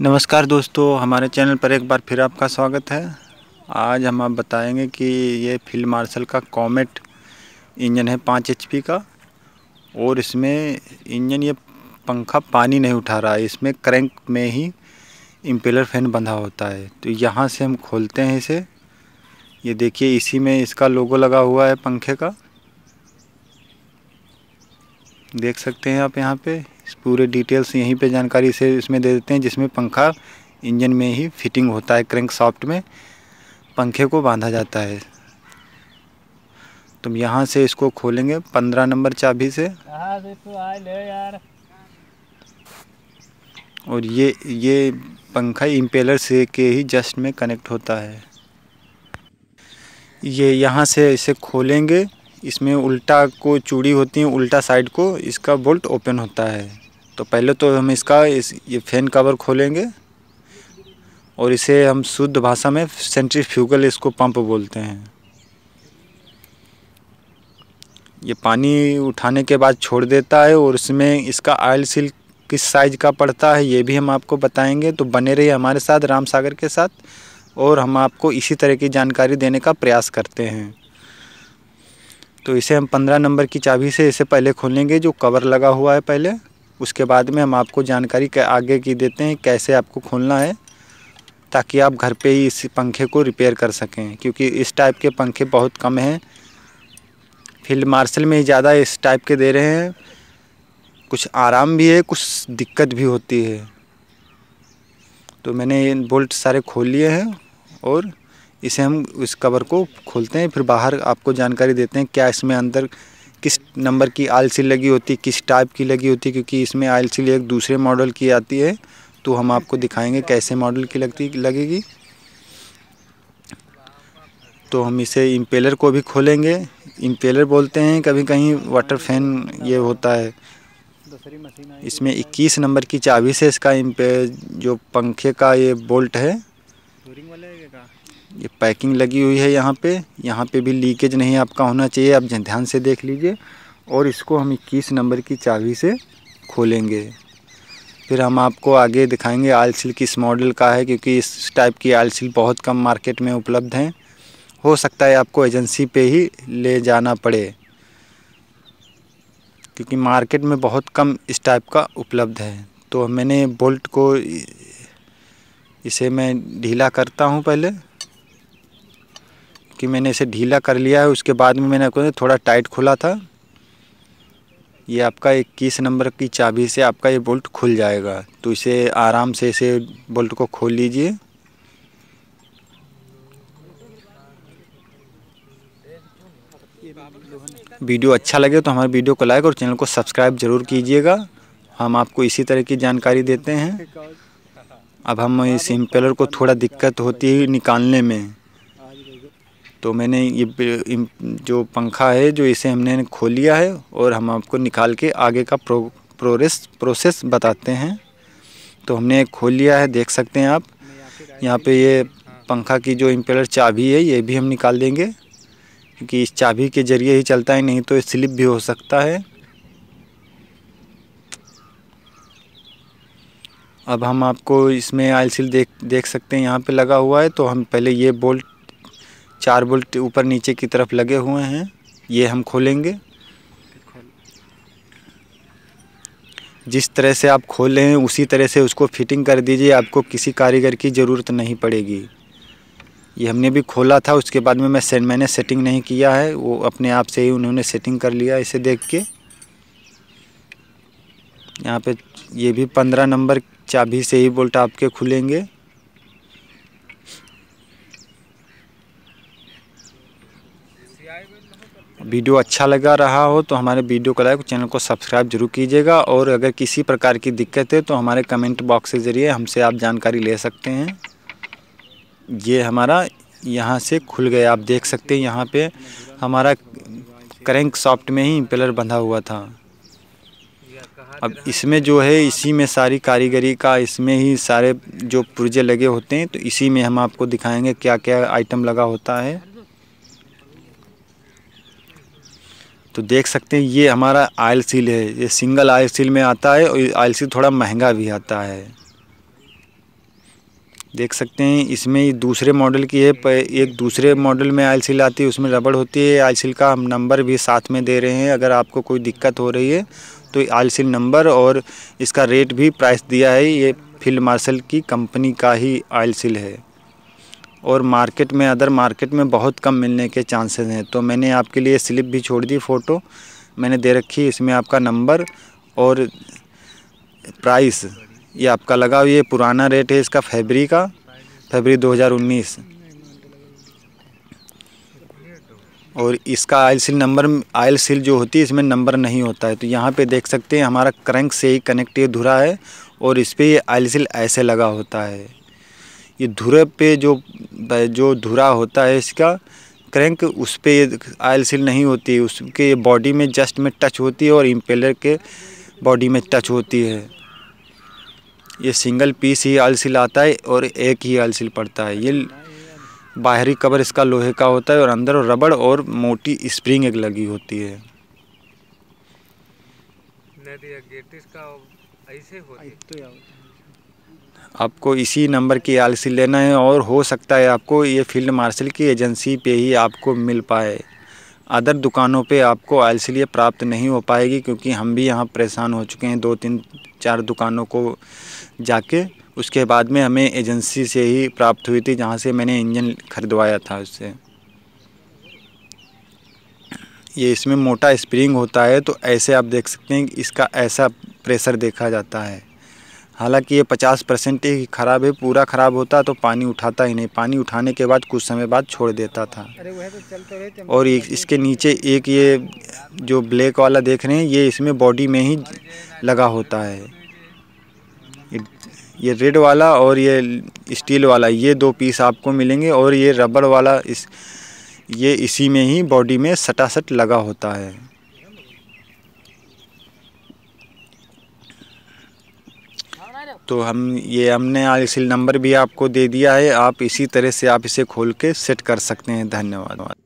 नमस्कार दोस्तों, हमारे चैनल पर एक बार फिर आपका स्वागत है। आज हम आप बताएँगे कि ये फ़ील्ड मार्शल का कॉमेट इंजन है पाँच एच का, और इसमें इंजन ये पंखा पानी नहीं उठा रहा है, इसमें क्रैंक में ही इम्पेलर फ़ैन बंधा होता है। तो यहाँ से हम खोलते हैं इसे। ये देखिए, इसी में इसका लोगो लगा हुआ है पंखे का। देख सकते हैं आप यहाँ पे। पूरे डिटेल्स यहीं पे जानकारी से इसमें दे देते हैं जिसमें पंखा इंजन में ही फिटिंग होता है क्रैंक सॉफ्ट में पंखे को बांधा जाता है। तुम यहाँ से इसको खोलेंगे पंद्रह नंबर चाबी से। और ये ये पंखा इम्पेलर से के ही जस्ट में कनेक्ट होता है। ये यहाँ से इसे खोलेंगे इसमें उल्टा को चूड़ी होती है उल्टा साइड को इसका बोल्ट ओपन होता है। तो पहले तो हम इसका इस, ये फ़ैन कवर खोलेंगे और इसे हम शुद्ध भाषा में सेंट्रीफ्यूगल इसको पंप बोलते हैं। ये पानी उठाने के बाद छोड़ देता है और इसमें इसका आयल सील किस साइज़ का पड़ता है ये भी हम आपको बताएँगे। तो बने रहिए हमारे साथ, राम सागर के साथ, और हम आपको इसी तरह की जानकारी देने का प्रयास करते हैं। तो इसे हम पंद्रह नंबर की चाबी से इसे पहले खोलेंगे जो कवर लगा हुआ है पहले। उसके बाद में हम आपको जानकारी आगे की देते हैं कैसे आपको खोलना है, ताकि आप घर पे ही इस पंखे को रिपेयर कर सकें, क्योंकि इस टाइप के पंखे बहुत कम हैं। फ़ील्ड मार्शल में ही ज़्यादा इस टाइप के दे रहे हैं। कुछ आराम भी है, कुछ दिक्कत भी होती है। तो मैंने बोल्ट सारे खोल लिए हैं और इसे हम इस कवर को खोलते हैं। फिर बाहर आपको जानकारी देते हैं क्या इसमें अंदर किस नंबर की आयल सील लगी होती है किस टाइप की लगी होती है क्योंकि इसमें आयल सील एक दूसरे मॉडल की आती है तो हम आपको दिखाएँगे कैसे मॉडल की लगती, लगेगी। तो हम इसे इम्पेलर को भी खोलेंगे। इम्पेलर बोलते हैं, कभी कहीं वाटर फ़ैन ये होता है। इसमें 21 नंबर की चाबी से इसका जो पंखे का ये बोल्ट है ये पैकिंग लगी हुई है यहाँ पे। यहाँ पे भी लीकेज नहीं आपका होना चाहिए, आप ध्यान से देख लीजिए। और इसको हम इक्कीस नंबर की चाबी से खोलेंगे। फिर हम आपको आगे दिखाएँगे आयल सील किस मॉडल का है, क्योंकि इस टाइप की आयल सील बहुत कम मार्केट में उपलब्ध हैं। हो सकता है आपको एजेंसी पे ही ले जाना पड़े, क्योंकि मार्केट में बहुत कम इस टाइप का उपलब्ध है। तो मैंने बोल्ट को इसे मैं ढीला करता हूँ पहले। कि मैंने इसे ढीला कर लिया है, उसके बाद में मैंने थोड़ा टाइट खुला था। ये आपका इक्कीस नंबर की चाबी से आपका ये बोल्ट खुल जाएगा। तो इसे आराम से इसे बोल्ट को खोल लीजिए। वीडियो अच्छा लगे तो हमारे वीडियो को लाइक और चैनल को सब्सक्राइब ज़रूर कीजिएगा। हम आपको इसी तरह की जानकारी देते हैं। अब हम इस इम्पेलर को थोड़ा दिक्कत होती है निकालने में। तो मैंने ये जो पंखा है, जो इसे हमने खोल लिया है और हम आपको निकाल के आगे का प्रो प्रोसेस प्रोसेस बताते हैं। तो हमने खोल लिया है, देख सकते हैं आप। यहाँ पे ये पंखा की जो इम्पेलर चाबी है, ये भी हम निकाल देंगे, क्योंकि इस चाबी के ज़रिए ही चलता है, नहीं तो स्लिप भी हो सकता है। अब हम आपको इसमें आयल सील देख देख सकते हैं, यहाँ पे लगा हुआ है। तो हम पहले ये बोल्ट चार बोल्ट ऊपर नीचे की तरफ़ लगे हुए हैं। ये हम खोलेंगे। जिस तरह से आप खोले हैं उसी तरह से उसको फिटिंग कर दीजिए। आपको किसी कारीगर की ज़रूरत नहीं पड़ेगी। ये हमने भी खोला था उसके बाद में मैं से, मैंने सेटिंग नहीं किया है। वो अपने आप से ही उन्होंने सेटिंग कर लिया इसे देख के। यहाँ पे ये भी पंद्रह नंबर चाबी से ही बोल्ट आपके खुलेंगे। वीडियो अच्छा लगा रहा हो तो हमारे वीडियो को लाइक, चैनल को सब्सक्राइब ज़रूर कीजिएगा और अगर किसी प्रकार की दिक्कत है तो हमारे कमेंट बॉक्स के ज़रिए हमसे आप जानकारी ले सकते हैं। ये हमारा यहाँ से खुल गया, आप देख सकते हैं यहाँ पे हमारा क्रैंक सॉफ्ट में ही इम्पेलर बंधा हुआ था। अब इसमें जो है, इसी में सारी कारीगरी का, इसमें ही सारे जो पुर्जे लगे होते हैं तो इसी में हम आपको दिखाएँगे क्या क्या आइटम लगा होता है। तो देख सकते हैं, ये हमारा आयल सील है, ये सिंगल आयल सील में आता है और आयल सील थोड़ा महँगा भी आता है। देख सकते हैं, इसमें दूसरे मॉडल की है एक दूसरे मॉडल में आयल सील आती है, उसमें रबड़ होती है, आयल सील का हम नंबर भी साथ में दे रहे हैं, अगर आपको कोई दिक्कत हो रही है तो आयल सील नंबर और इसका रेट भी प्राइस दिया है, ये फ़ील्ड मार्शल की कंपनी का ही आयल सील है। और मार्केट में, अदर मार्केट में बहुत कम मिलने के चांसेस हैं। तो मैंने आपके लिए स्लिप भी छोड़ दी फ़ोटो। मैंने दे रखी, इसमें आपका नंबर और प्राइस। ये आपका लगा ये पुराना रेट है इसका फेबरी का, फेबरी 2019 और इसका oil seal number, oil seal जो होती है, इसमें नंबर नहीं होता है। तो यहाँ पे देख सकते हैं, हमारा क्रैंक से ही कनेक्ट ये धुरा है और इस पर ये आयल सील ऐसे लगा होता है। ये धुरे पे जो जो धुरा होता है इसका क्रैंक उस पर आयल सील नहीं होती उसके बॉडी में जस्ट में टच होती है और इम्पेलर के बॉडी में टच होती है। ये सिंगल पीस ही आयल सील आता है और एक ही आयल सील पड़ता है। ये बाहरी कवर इसका लोहे का होता है और अंदर रबड़ और मोटी स्प्रिंग एक लगी होती है। आपको इसी नंबर की सील लेना है और हो सकता है आपको ये फ़ील्ड मार्शल की एजेंसी पे ही आपको मिल पाए। अदर दुकानों पे आपको ये प्राप्त नहीं हो पाएगी क्योंकि हम भी यहाँ परेशान हो चुके हैं। दो तीन चार दुकानों को जाके उसके बाद में हमें एजेंसी से ही प्राप्त हुई थी जहाँ से मैंने इंजन खरीदवाया था उससे। ये इसमें मोटा स्प्रिंग होता है तो ऐसे आप देख सकते हैं इसका ऐसा प्रेशर देखा जाता है। हालाँकि ये 50 परसेंट ही ख़राब है पूरा ख़राब होता तो पानी उठाता ही नहीं। पानी उठाने के बाद कुछ समय बाद छोड़ देता था। तो और इसके नीचे एक ये जो ब्लैक वाला देख रहे हैं ये इसमें बॉडी में ही लगा होता है। ये रेड वाला और ये स्टील वाला ये दो पीस आपको मिलेंगे और ये रबड़ वाला इस ये इसी में ही बॉडी में सटा सट लगा होता है। तो हम, ये हमने इसी नंबर भी आपको दे दिया है। आप इसी तरह से आप इसे खोल के सेट कर सकते हैं। धन्यवाद।